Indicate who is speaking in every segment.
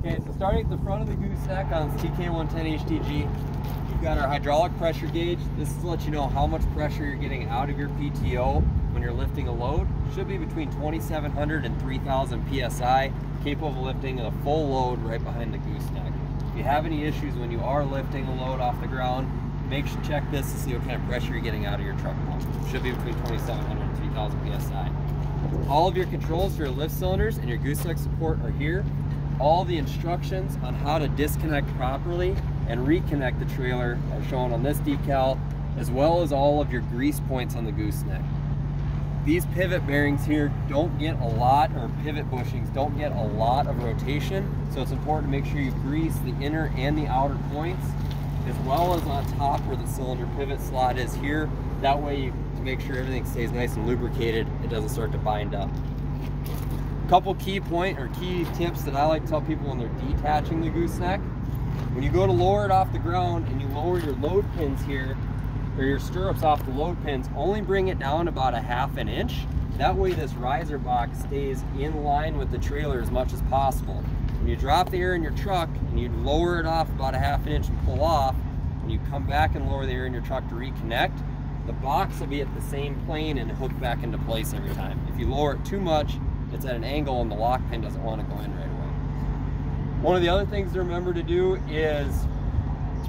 Speaker 1: Okay, so starting at the front of the gooseneck on this TK110 HDG, you've got our hydraulic pressure gauge. This is to let you know how much pressure you're getting out of your PTO when you're lifting a load. Should be between 2,700 and 3,000 PSI, capable of lifting a full load right behind the gooseneck. If you have any issues when you are lifting a load off the ground, make sure check this to see what kind of pressure you're getting out of your truck pump. Should be between 2,700 and 3,000 PSI. All of your controls for your lift cylinders and your gooseneck support are here all the instructions on how to disconnect properly and reconnect the trailer are shown on this decal, as well as all of your grease points on the gooseneck. These pivot bearings here don't get a lot, or pivot bushings don't get a lot of rotation, so it's important to make sure you grease the inner and the outer points, as well as on top where the cylinder pivot slot is here. That way, you, make sure everything stays nice and lubricated, it doesn't start to bind up couple key point or key tips that I like to tell people when they're detaching the gooseneck. When you go to lower it off the ground and you lower your load pins here, or your stirrups off the load pins, only bring it down about a half an inch. That way this riser box stays in line with the trailer as much as possible. When you drop the air in your truck and you lower it off about a half an inch and pull off, and you come back and lower the air in your truck to reconnect, the box will be at the same plane and hook back into place every time. If you lower it too much, it's at an angle and the lock pin doesn't want to go in right away. One of the other things to remember to do is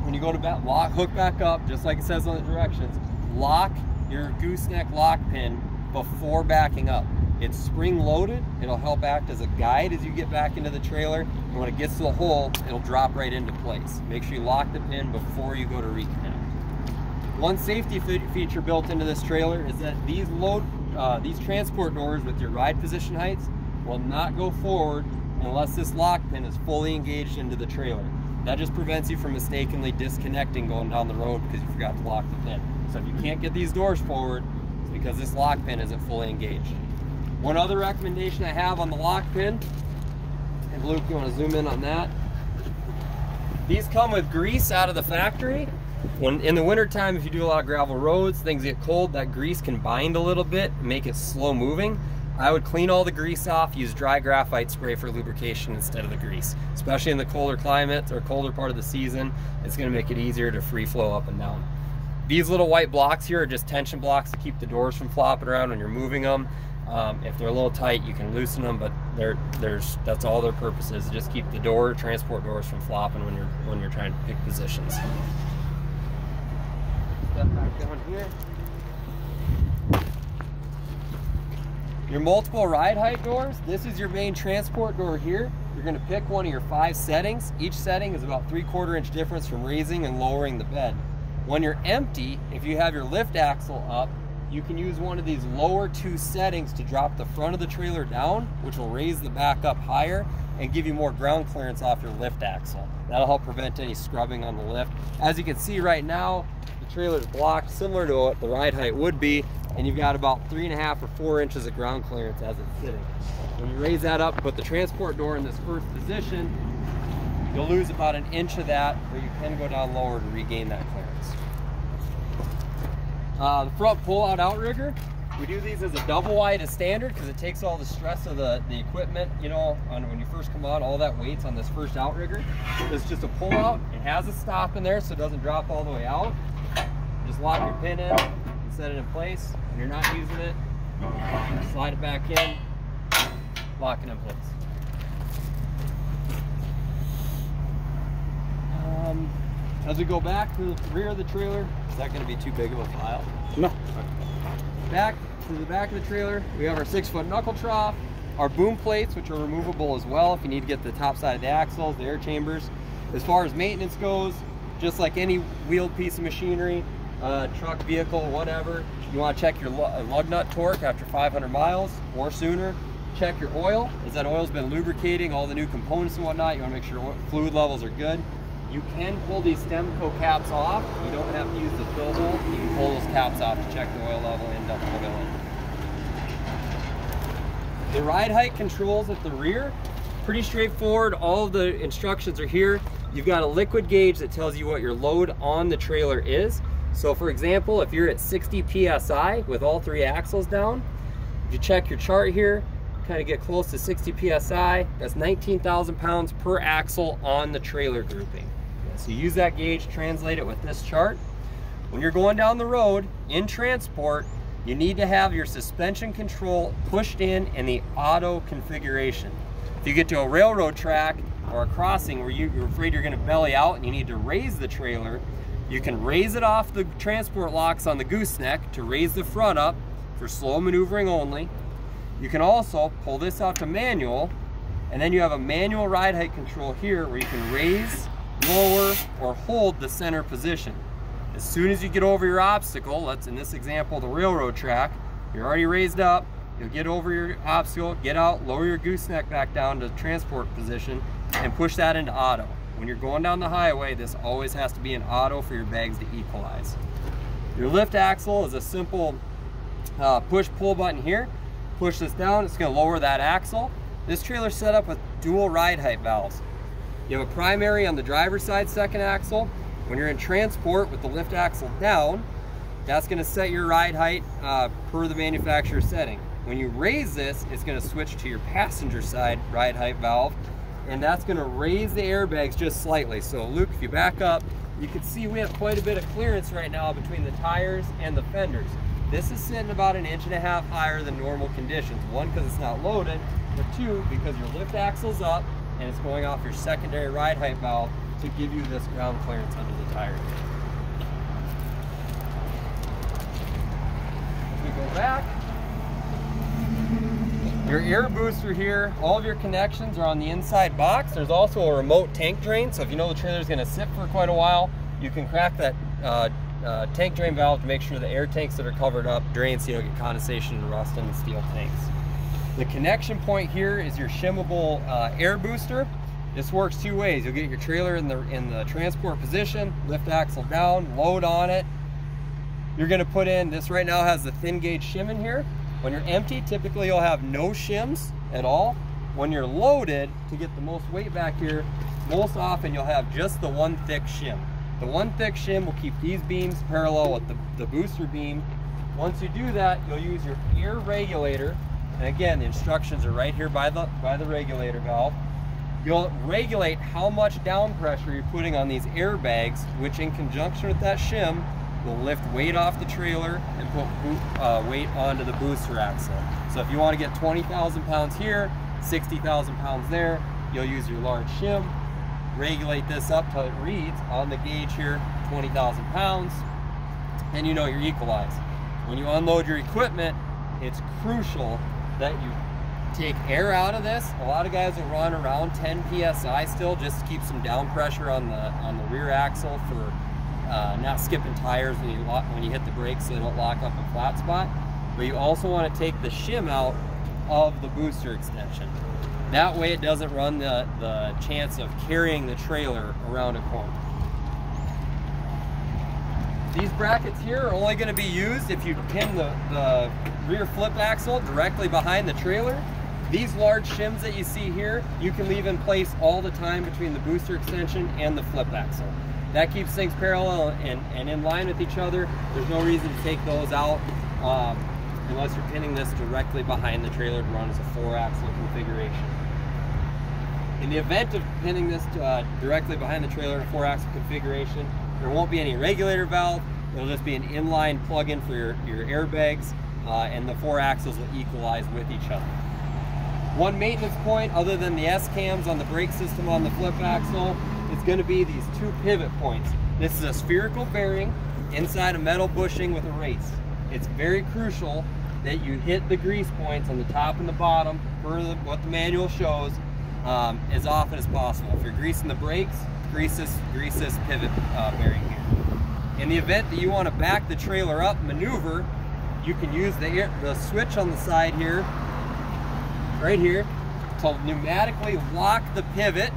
Speaker 1: when you go to back, lock, hook back up, just like it says on the directions, lock your gooseneck lock pin before backing up. It's spring loaded. It'll help act as a guide as you get back into the trailer. And when it gets to the hole, it'll drop right into place. Make sure you lock the pin before you go to reconnect. One safety feature built into this trailer is that these load uh, these transport doors with your ride position heights will not go forward unless this lock pin is fully engaged into the trailer. That just prevents you from mistakenly disconnecting going down the road because you forgot to lock the pin. So if you can't get these doors forward, it's because this lock pin isn't fully engaged. One other recommendation I have on the lock pin, and Luke, you want to zoom in on that? These come with grease out of the factory, when in the wintertime, if you do a lot of gravel roads, things get cold, that grease can bind a little bit, make it slow moving. I would clean all the grease off, use dry graphite spray for lubrication instead of the grease. Especially in the colder climates or colder part of the season, it's gonna make it easier to free flow up and down. These little white blocks here are just tension blocks to keep the doors from flopping around when you're moving them. Um, if they're a little tight, you can loosen them, but there's that's all their purpose is, just keep the door, transport doors from flopping when you're when you're trying to pick positions down here. Your multiple ride height doors, this is your main transport door here. You're gonna pick one of your five settings. Each setting is about three quarter inch difference from raising and lowering the bed. When you're empty, if you have your lift axle up, you can use one of these lower two settings to drop the front of the trailer down, which will raise the back up higher and give you more ground clearance off your lift axle. That'll help prevent any scrubbing on the lift. As you can see right now, trailer is blocked similar to what the ride height would be and you've got about three and a half or four inches of ground clearance as it's sitting. When you raise that up, put the transport door in this first position, you'll lose about an inch of that, but you can go down lower to regain that clearance. Uh, the front pull-out outrigger, we do these as a double wide as standard because it takes all the stress of the, the equipment, you know, on when you first come on, all that weight's on this first outrigger. It's just a pull-out. It has a stop in there so it doesn't drop all the way out. Just lock your pin in and set it in place. When you're not using it, slide it back in, lock it in place. Um, as we go back to the rear of the trailer, is that going to be too big of a pile?
Speaker 2: No.
Speaker 1: Back to the back of the trailer, we have our six foot knuckle trough, our boom plates, which are removable as well if you need to get the top side of the axles, the air chambers. As far as maintenance goes, just like any wheeled piece of machinery, uh, truck, vehicle, whatever, you want to check your uh, lug nut torque after 500 miles or sooner. Check your oil, as that oil's been lubricating all the new components and whatnot. You want to make sure fluid levels are good. You can pull these Stemco caps off. You don't have to use the fill hole. You can pull those caps off to check the oil level and dump the oil in. The ride height controls at the rear, pretty straightforward. All the instructions are here. You've got a liquid gauge that tells you what your load on the trailer is. So for example, if you're at 60 PSI with all three axles down, if you check your chart here, kind of get close to 60 PSI. That's 19,000 pounds per axle on the trailer grouping. So use that gauge, translate it with this chart. When you're going down the road in transport, you need to have your suspension control pushed in in the auto configuration. If you get to a railroad track or a crossing where you, are afraid you're gonna belly out and you need to raise the trailer, you can raise it off the transport locks on the gooseneck to raise the front up for slow maneuvering only. You can also pull this out to manual and then you have a manual ride height control here where you can raise, lower, or hold the center position. As soon as you get over your obstacle, let's in this example the railroad track, you're already raised up, you'll get over your obstacle, get out, lower your gooseneck back down to transport position, and push that into auto. When you're going down the highway, this always has to be an auto for your bags to equalize. Your lift axle is a simple uh, push-pull button here. Push this down, it's gonna lower that axle. This trailer's set up with dual ride height valves. You have a primary on the driver's side second axle, when you're in transport with the lift axle down, that's gonna set your ride height uh, per the manufacturer setting. When you raise this, it's gonna switch to your passenger side ride height valve, and that's gonna raise the airbags just slightly. So Luke, if you back up, you can see we have quite a bit of clearance right now between the tires and the fenders. This is sitting about an inch and a half higher than normal conditions. One, because it's not loaded, but two, because your lift axle's up and it's going off your secondary ride height valve to give you this ground clearance under the tire. we go back, your air booster here, all of your connections are on the inside box. There's also a remote tank drain, so if you know the trailer is going to sit for quite a while, you can crack that uh, uh, tank drain valve to make sure the air tanks that are covered up drain so you don't get condensation and rust in the steel tanks. The connection point here is your shimmable uh, air booster. This works two ways. You'll get your trailer in the, in the transport position, lift axle down, load on it. You're gonna put in, this right now has the thin gauge shim in here. When you're empty, typically you'll have no shims at all. When you're loaded, to get the most weight back here, most often you'll have just the one thick shim. The one thick shim will keep these beams parallel with the, the booster beam. Once you do that, you'll use your air regulator. And again, the instructions are right here by the, by the regulator valve. You'll regulate how much down pressure you're putting on these airbags, which in conjunction with that shim, will lift weight off the trailer and put uh, weight onto the booster axle. So if you want to get 20,000 pounds here, 60,000 pounds there, you'll use your large shim, regulate this up till it reads on the gauge here, 20,000 pounds, and you know you're equalized. When you unload your equipment, it's crucial that you take air out of this. A lot of guys will run around 10 psi still just to keep some down pressure on the on the rear axle for uh, not skipping tires when you lock, when you hit the brakes so they don't lock up a flat spot. But you also want to take the shim out of the booster extension. That way it doesn't run the, the chance of carrying the trailer around a corner. These brackets here are only going to be used if you pin the, the rear flip axle directly behind the trailer these large shims that you see here, you can leave in place all the time between the booster extension and the flip axle. That keeps things parallel and, and in line with each other. There's no reason to take those out um, unless you're pinning this directly behind the trailer to run as a four axle configuration. In the event of pinning this to, uh, directly behind the trailer in a four axle configuration, there won't be any regulator valve. It'll just be an inline plug-in for your, your airbags uh, and the four axles will equalize with each other. One maintenance point other than the S-cams on the brake system on the flip axle is going to be these two pivot points. This is a spherical bearing inside a metal bushing with a race. It's very crucial that you hit the grease points on the top and the bottom for the, what the manual shows um, as often as possible. If you're greasing the brakes, grease this, grease this pivot uh, bearing here. In the event that you want to back the trailer up maneuver, you can use the, the switch on the side here right here to pneumatically lock the pivot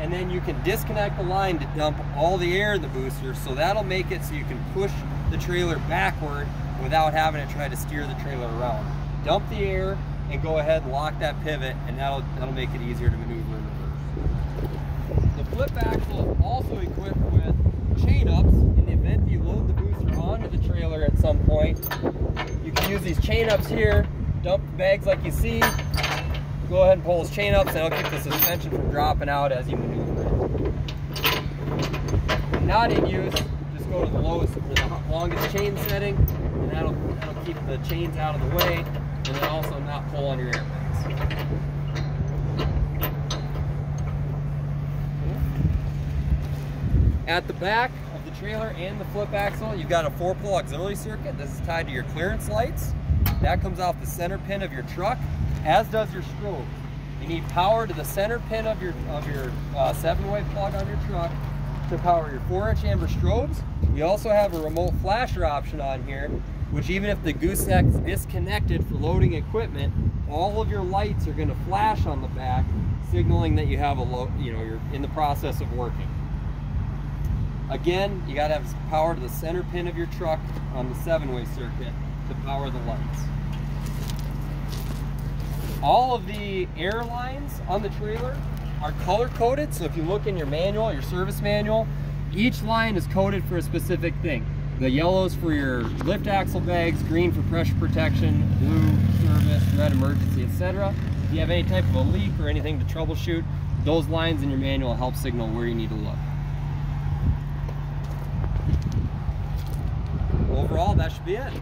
Speaker 1: and then you can disconnect the line to dump all the air in the booster so that'll make it so you can push the trailer backward without having to try to steer the trailer around. Dump the air and go ahead and lock that pivot and that'll, that'll make it easier to maneuver in reverse. The flip axle is also equipped with chain ups in the event you load the booster onto the trailer at some point. You can use these chain ups here, dump the bags like you see, go ahead and pull his chain up so it'll keep the suspension from dropping out as you maneuver it. Not in use, just go to the lowest, the longest chain setting, and that'll, that'll keep the chains out of the way, and then also not pull on your airbags. At the back of the trailer and the flip axle, you've got a four pole auxiliary circuit. This is tied to your clearance lights. That comes off the center pin of your truck, as does your strobe. You need power to the center pin of your of your uh, seven-way plug on your truck to power your four-inch amber strobes. You also have a remote flasher option on here, which even if the gooseneck's disconnected for loading equipment, all of your lights are going to flash on the back, signaling that you have a load, you know, you're in the process of working. Again, you gotta have power to the center pin of your truck on the seven-way circuit to power the lights. All of the air lines on the trailer are color coded, so if you look in your manual, your service manual, each line is coded for a specific thing. The yellow's for your lift axle bags, green for pressure protection, blue service, red emergency, etc. If you have any type of a leak or anything to troubleshoot, those lines in your manual help signal where you need to look. overall, that should be it.